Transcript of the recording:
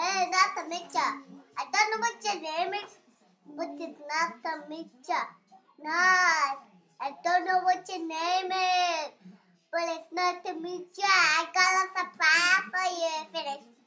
Tamicha. I don't know what your name is, but it's not Tamicha. Not. I don't know what your name is, but it's not the mixture. I got a surprise for you. Finish.